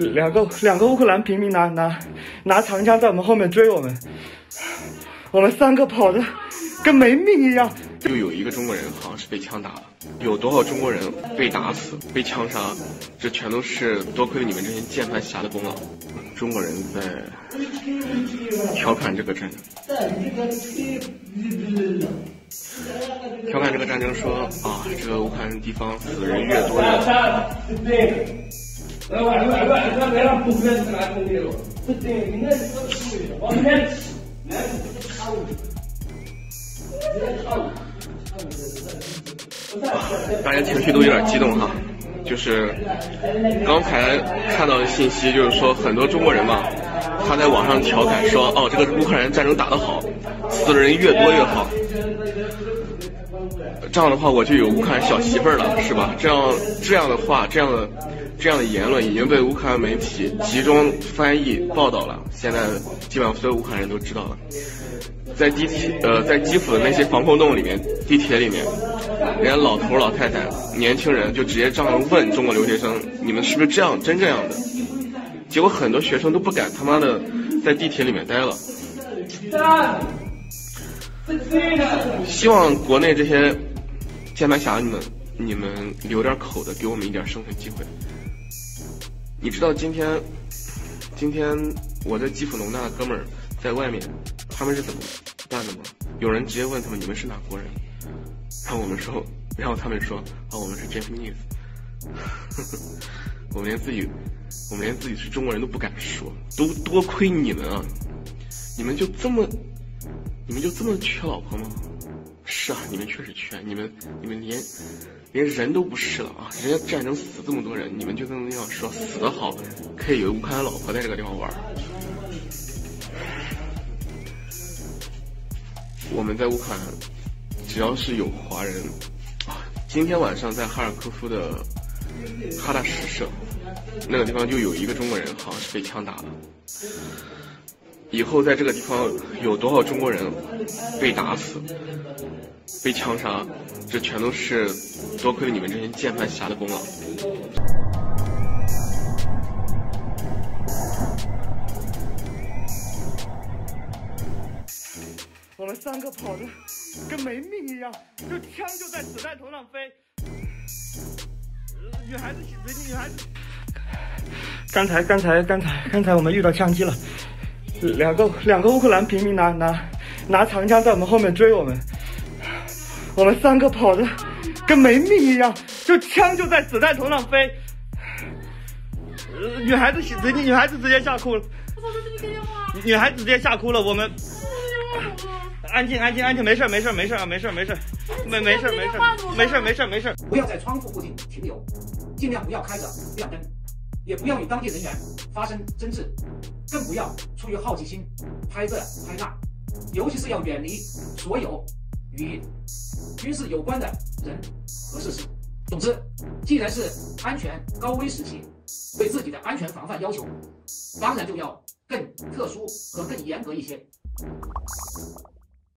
两个两个乌克兰平民拿拿拿长枪在我们后面追我们，我们三个跑的跟没命一样。就有一个中国人好像是被枪打了，有多少中国人被打死、被枪杀，这全都是多亏了你们这些键盘侠的功劳。中国人在调侃这个战争，调侃这个战争说啊，这个乌克兰地方死的人越多越好。大家情绪都有点激动哈，就是刚才看到的信息，就是说很多中国人嘛，他在网上调侃说，哦，这个乌克兰战争打得好，死的人越多越好。这样的话，我就有乌克兰小媳妇儿了，是吧？这样这样的话，这样的。这样的言论已经被乌克兰媒体集中翻译报道了，现在基本上所有乌克兰人都知道了。在地铁呃，在基辅的那些防空洞里面，地铁里面，人家老头老太太、年轻人就直接这样问中国留学生：“你们是不是这样真这样的？”结果很多学生都不敢他妈的在地铁里面待了。希望国内这些键盘侠你们你们留点口的，给我们一点生存机会。你知道今天，今天我在基辅农大的哥们儿在外面，他们是怎么办的吗？有人直接问他们你们是哪国人，然后我们说，然后他们说啊我们是 Japanese，我们连自己，我们连自己是中国人都不敢说，都多亏你们啊，你们就这么，你们就这么缺老婆吗？是啊，你们确实缺，你们你们连。连人都不是了啊！人家战争死这么多人，你们就这么样说死的好，可以有乌克兰老婆在这个地方玩。我们在乌克兰，只要是有华人啊，今天晚上在哈尔科夫的哈大使社那个地方就有一个中国人，好像是被枪打了。以后在这个地方有多少中国人被打死？被枪杀，这全都是多亏你们这些键盘侠的功劳。我们三个跑的跟没命一样，就枪就在子弹头上飞。女孩子，女孩子。刚才，刚才，刚才，刚才我们遇到枪击了，两个两个乌克兰平民拿拿拿长枪在我们后面追我们。我们三个跑的跟没命一样，就枪就在子弹头上飞。女孩子直接女孩子直接吓哭了。女孩子直接吓哭了。我们安静安静安静，没事没事没事啊，没事没事，没没事没事没事没事没事。不要在窗户附近停留，尽量不要开着亮灯，也不要与当地人员发生争执，更不要出于好奇心拍这拍那，尤其是要远离所有与。军事有关的人和事实。总之，既然是安全高危时期，对自己的安全防范要求，当然就要更特殊和更严格一些。